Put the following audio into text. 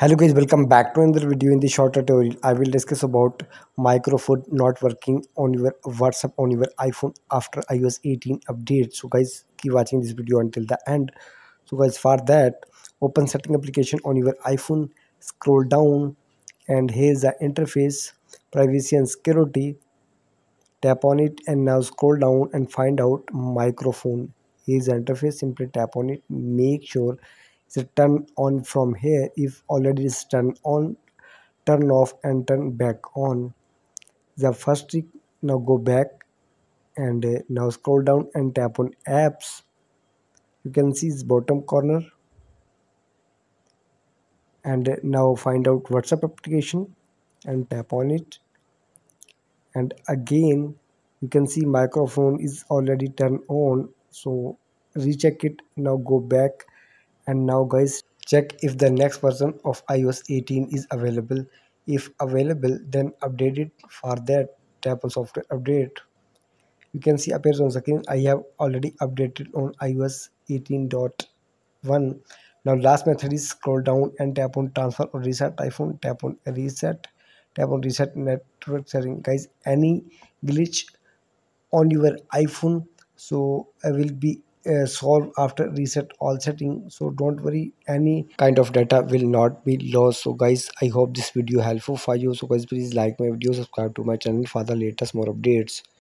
hello guys welcome back to another video. In the short tutorial i will discuss about microphone not working on your whatsapp on your iphone after ios 18 update. So guys keep watching this video until the end. So guys for that open setting application on your iphone scroll down and here's the interface privacy and security. Tap on it and now scroll down and find out microphone. Here's the interface. Simply tap on it. Make sure so turn on from here if already is turned on turn off and turn back on. The first trick now go back and uh, now scroll down and tap on apps. You can see its bottom corner. And uh, now find out whatsapp application and tap on it. And again you can see microphone is already turned on. So recheck it now go back and now guys check if the next version of ios 18 is available. If available then update it for that tap on software update. You can see appears on screen. I have already updated on ios 18.1 now last method is scroll down and tap on transfer or reset. Iphone tap on reset. Tap on reset network setting guys any glitch on your iphone? So i will be uh, solve after reset all settings so don't worry any kind of data will not be lost. So guys i hope this video helpful for you. So guys please like my video subscribe to my channel for the latest more updates